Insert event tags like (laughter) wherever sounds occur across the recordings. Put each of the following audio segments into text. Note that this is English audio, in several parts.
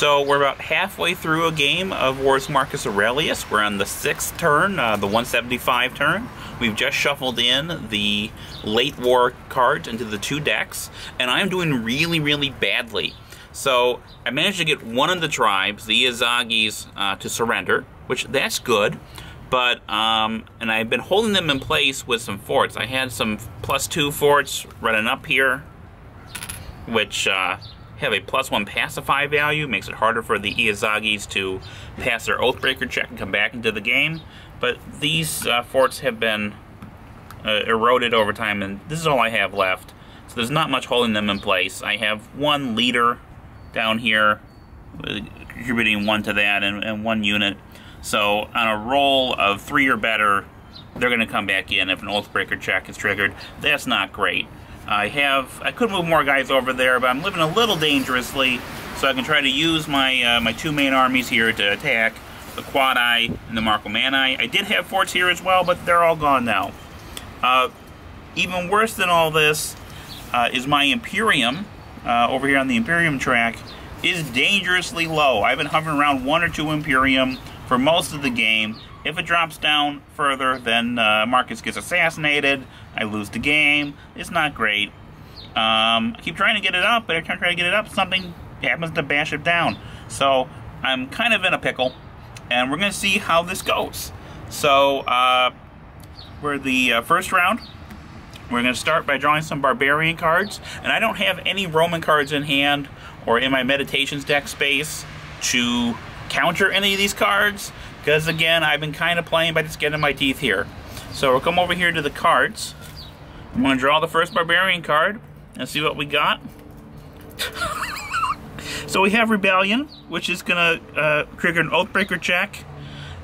So we're about halfway through a game of Wars Marcus Aurelius. We're on the sixth turn, uh, the 175 turn. We've just shuffled in the late war cards into the two decks, and I'm doing really, really badly. So I managed to get one of the tribes, the Iazyges, uh, to surrender, which that's good. But, um, and I've been holding them in place with some forts. I had some plus two forts running up here, which uh, have a plus one pacify value, makes it harder for the Iazyges to pass their Oathbreaker check and come back into the game. But these uh, forts have been uh, eroded over time, and this is all I have left. So there's not much holding them in place. I have one leader down here, uh, contributing one to that, and, and one unit. So on a roll of three or better, they're going to come back in if an Oathbreaker check is triggered. That's not great. I have, I could move more guys over there, but I'm living a little dangerously, so I can try to use my uh, my two main armies here to attack the Quadi and the Marco Marcomanni. I did have forts here as well, but they're all gone now. Uh, even worse than all this uh, is my Imperium, uh, over here on the Imperium track, is dangerously low. I've been hovering around one or two Imperium for most of the game. If it drops down further, then uh, Marcus gets assassinated. I lose the game. It's not great. Um, I keep trying to get it up, but every time I try to get it up, something happens to bash it down. So I'm kind of in a pickle, and we're going to see how this goes. So uh, we're the uh, first round. We're going to start by drawing some barbarian cards, and I don't have any Roman cards in hand or in my meditations deck space to counter any of these cards, because again, I've been kind of playing by just getting my teeth here. So we'll come over here to the cards. I'm going to draw the first barbarian card and see what we got. (laughs) so we have Rebellion, which is going to uh, trigger an Oathbreaker check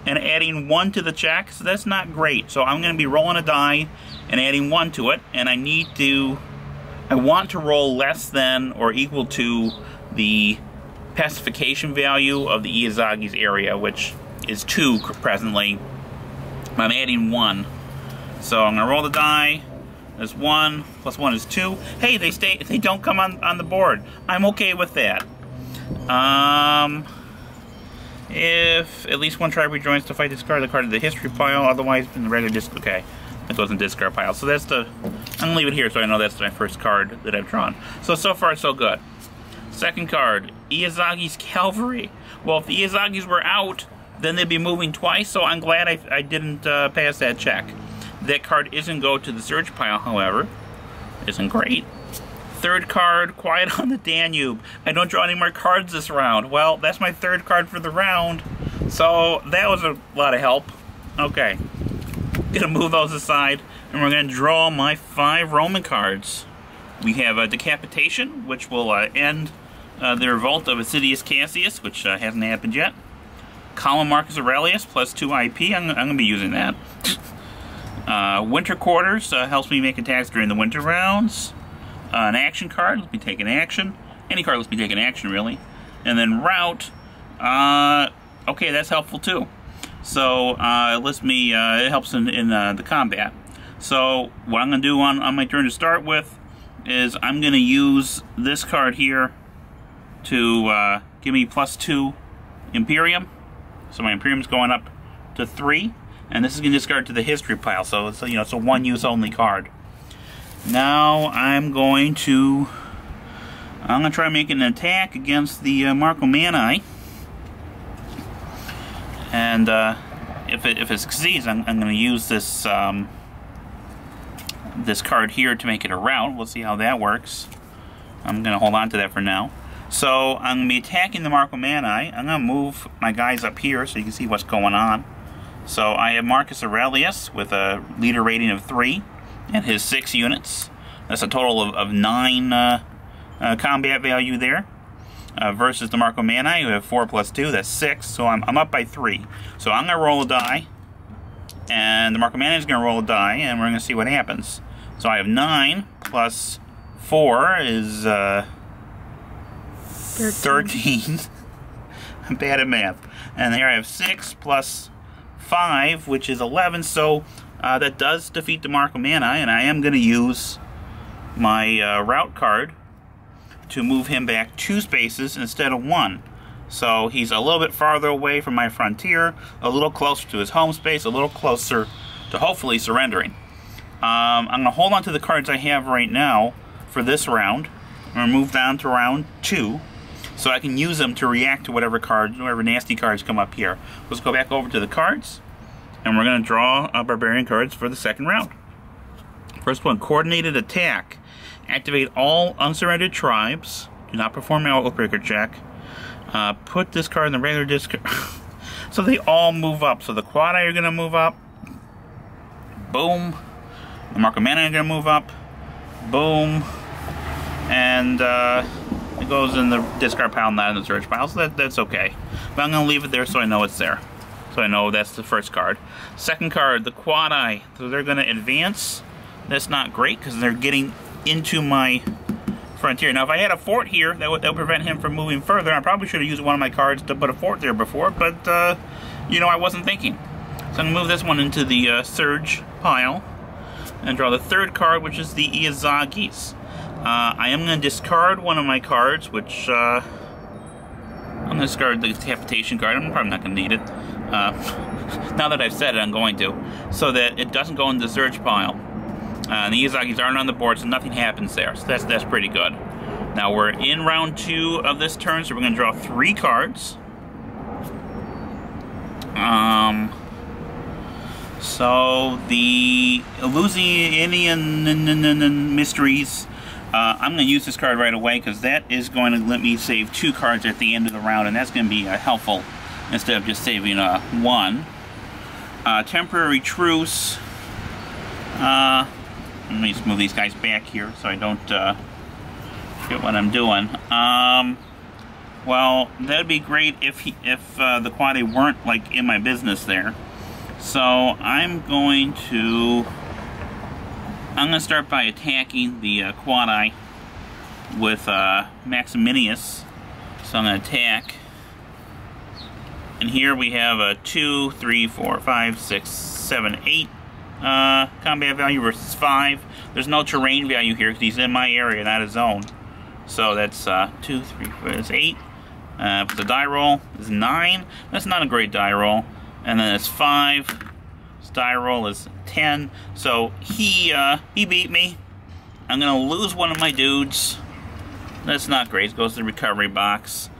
and adding one to the check, so that's not great. So I'm going to be rolling a die and adding one to it, and I need to, I want to roll less than or equal to the pacification value of the Iazagi's area, which is 2 presently. I'm adding 1. So I'm going to roll the die. There's 1, plus 1 is 2. Hey, they stay. they don't come on, on the board. I'm okay with that. Um, if at least one tribe rejoins to fight, discard the card of the history pile. Otherwise, in the regular disc. Okay, it goes in discard pile. So that's the. I'm gonna leave it here so I know that's my first card that I've drawn. So so far so good. Second card, Iazagi's Cavalry. Well, if the were out, then they'd be moving twice, so I'm glad I, I didn't uh, pass that check. That card isn't go to the search pile, however. Isn't great. Third card, Quiet on the Danube. I don't draw any more cards this round. Well, that's my third card for the round, so that was a lot of help. Okay. Gonna move those aside, and we're gonna draw my five Roman cards. We have a Decapitation, which will uh, end uh, the revolt of Avidius Cassius, which uh, hasn't happened yet. Column Marcus Aurelius, plus 2 IP. I'm, I'm going to be using that. (laughs) Uh, winter Quarters uh, helps me make attacks during the winter rounds. Uh, an action card lets me take an action. Any card lets me take an action, really. And then Rout. uh, okay, that's helpful too. So it lets me, it helps in, in the combat. So what I'm going to do on, on my turn to start with is I'm going to use this card here to uh, give me plus two Imperium. So my Imperium's going up to three. And this is going to discard to the history pile. So it's, you know, it's a one-use only card. Now I'm going to... I'm going to try making an attack against the uh, Marcomanni. And uh, if, it, if it succeeds, I'm, I'm going to use this... Um, this card here to make it a rout. We'll see how that works. I'm going to hold on to that for now. So I'm going to be attacking the Marcomanni. I'm going to move my guys up here so you can see what's going on. So I have Marcus Aurelius with a leader rating of 3 and his 6 units. That's a total of, of 9 uh, uh, combat value there. Uh, versus the Marcomanni, who have 4 plus 2, that's 6. So I'm, I'm up by 3. So I'm going to roll a die. And the Marcomanni is going to roll a die, and we're going to see what happens. So I have 9 plus 4 is... Uh, 13. I'm (laughs) bad at math. And here I have 6 plus 5, which is 11. So uh, that does defeat the Marcomanni, and I am going to use my uh, rout card to move him back two spaces instead of one. So he's a little bit farther away from my frontier, a little closer to his home space, a little closer to hopefully surrendering. Um, I'm going to hold on to the cards I have right now for this round. I'm going to move down to round two so I can use them to react to whatever cards, whatever nasty cards come up here. Let's go back over to the cards, and we're going to draw a barbarian cards for the second round. First one, coordinated attack. Activate all unsurrendered tribes. Do not perform an Oathbreaker check. Uh, put this card in the regular discard. (laughs) so they all move up. So the Quadi are going to move up. Boom. The Marcomanni are going to move up. Boom. And uh, goes in the discard pile, not in the search pile, so that, that's okay. But I'm going to leave it there so I know it's there. So I know that's the first card. Second card, the Quadi. So they're going to advance. That's not great because they're getting into my frontier. Now, if I had a fort here, that would, that would prevent him from moving further. I probably should have used one of my cards to put a fort there before, but, uh, you know, I wasn't thinking. So I'm going to move this one into the uh, Surge pile and draw the third card, which is the Iazyges. Uh, I am going to discard one of my cards, which uh, I'm going to discard the Decapitation card. I'm probably not going to need it. Uh, (laughs) now that I've said it, I'm going to. So that it doesn't go in the Surge pile. Uh, the Iazyges aren't on the board, so nothing happens there. So that's, that's pretty good. Now we're in round two of this turn, so we're going to draw three cards. Um, so the Eleusinian Mysteries uh, I'm going to use this card right away because that is going to let me save two cards at the end of the round, and that's going to be uh, helpful instead of just saving uh, one. Uh, temporary Truce. Uh, let me just move these guys back here so I don't uh, forget what I'm doing. Um, well, that would be great if he, if the Quadi weren't like in my business there. So I'm going to I'm going to start by attacking the uh, Quadi with uh, Maximianus. So I'm going to attack. And here we have a 2, 3, 4, 5, 6, 7, 8 uh, combat value versus 5. There's no terrain value here because he's in my area, not his own. So that's uh, 2, 3, 4, that's 8. Uh, the die roll is 9. That's not a great die roll. And then it's 5 die roll is 10. So he uh, he beat me. I'm gonna lose one of my dudes. That's not great. It goes to the recovery box.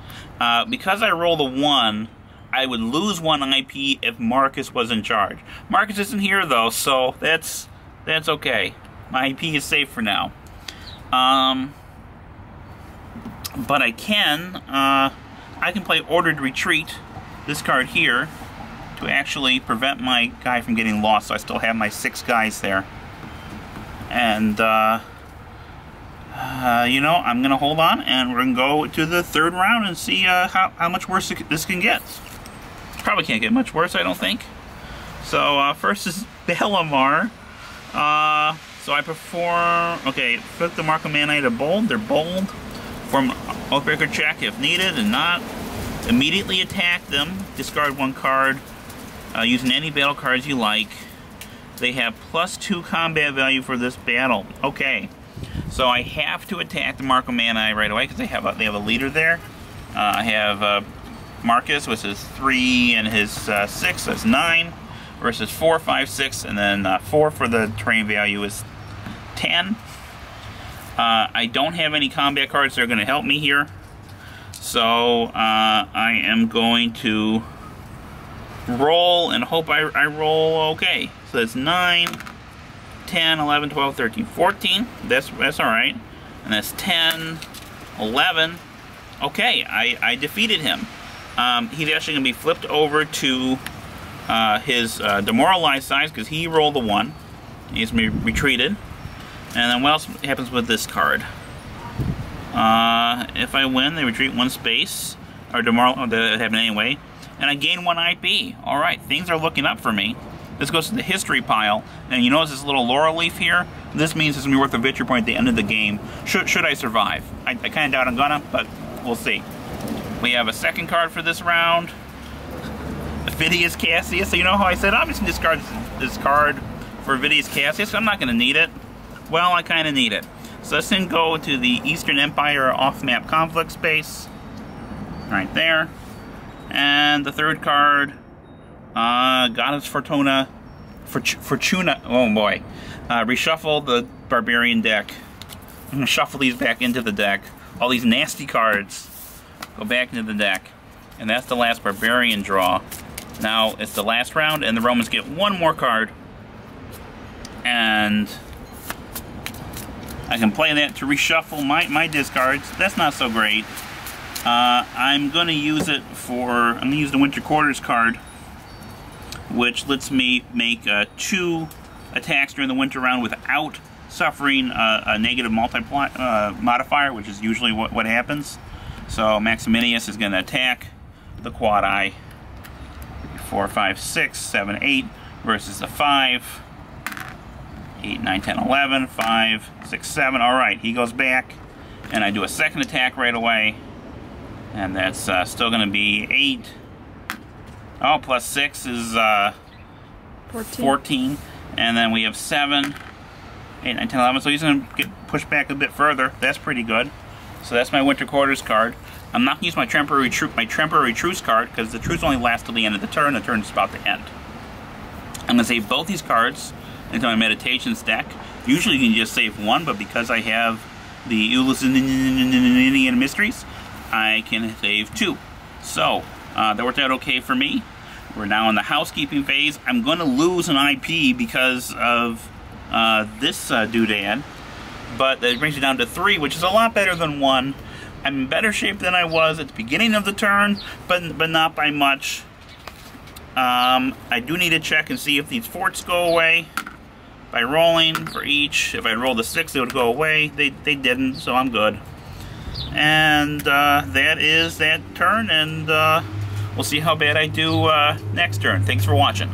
Uh, because I rolled a one, I would lose one IP if Marcus was in charge. Marcus isn't here though, so that's that's okay. My IP is safe for now. Um, but I can uh, I can play Ordered Retreat. This card here to actually prevent my guy from getting lost. So I still have my six guys there. And, uh, uh, you know, I'm going to hold on and we're going to go to the third round and see uh, how, how much worse this can get. Probably can't get much worse, I don't think. So, uh, first is (laughs) Ballomar. Uh, so I perform, okay, flip the Marcomanni to bold. They're bold. Form Oathbreaker check if needed and not. Immediately attack them. Discard one card uh, using any battle cards you like. They have plus two combat value for this battle. Okay, so I have to attack the Marcomanni right away because they have a, they have a leader there. Uh, I have uh, Marcus, which is three, and his uh, six, that's nine, versus four, five, six, and then uh, four for the terrain value is ten. Uh, I don't have any combat cards that are going to help me here. So I am going to roll and hope I, I roll okay. So that's 9, 10, 11, 12, 13, 14. That's, that's all right. And that's 10, 11. Okay, I, I defeated him. Um, he's actually going to be flipped over to uh, his uh, demoralized size because he rolled a 1. He's be retreated. And then what else happens with this card? Uh, if I win, they retreat one space. Or demoral, oh, that happened anyway and I gain one IP. All right, things are looking up for me. This goes to the history pile, and you notice this little laurel leaf here? This means it's gonna be worth a victory point at the end of the game, should, should I survive. I, I kinda doubt I'm gonna, but we'll see. We have a second card for this round. Avidius Cassius, so you know how I said I'm just gonna discard this, card for Avidius Cassius, I'm not gonna need it. Well, I kinda need it. So let's then go to the Eastern Empire off-map conflict space. right there. And the third card, uh, Goddess Fortuna, Fortuna, oh boy. Uh, reshuffle the Barbarian deck. I'm gonna shuffle these back into the deck. All these nasty cards go back into the deck. And that's the last Barbarian draw. Now, it's the last round, and the Romans get one more card. And I can play that to reshuffle my, my discards. That's not so great. Uh, I'm going to use it for, I'm going to use the Winter Quarters card, which lets me make uh, two attacks during the winter round without suffering a, negative multiply, uh, modifier, which is usually what, what happens. So Maximianus is going to attack the Quadi. 4, 5, 6, 7, 8 versus the 5. 8, 9, 10, 11, 5, 6, 7. All right, he goes back, and I do a second attack right away. And that's uh, still going to be 8. Oh, plus 6 is uh, 14. 14. And then we have 7, 8, 9, 10, 11. So he's going to get pushed back a bit further. That's pretty good. So that's my Winter Quarters card. I'm not going to use my temporary, my temporary truce card because the truce only lasts till the end of the turn. The turn is about to end. I'm going to save both these cards into my meditations deck. Usually you can just save one, but because I have the Eleusinian Mysteries, I can save two. So, uh, that worked out okay for me. We're now in the housekeeping phase. I'm going to lose an IP because of uh, this uh, doodad, but that brings it down to three, which is a lot better than one. I'm in better shape than I was at the beginning of the turn, but but not by much. Um, I do need to check and see if these forts go away by rolling for each. If I rolled a six, they would go away. They, they didn't, so I'm good. And uh, that is that turn, and uh, we'll see how bad I do uh, next turn. Thanks for watching.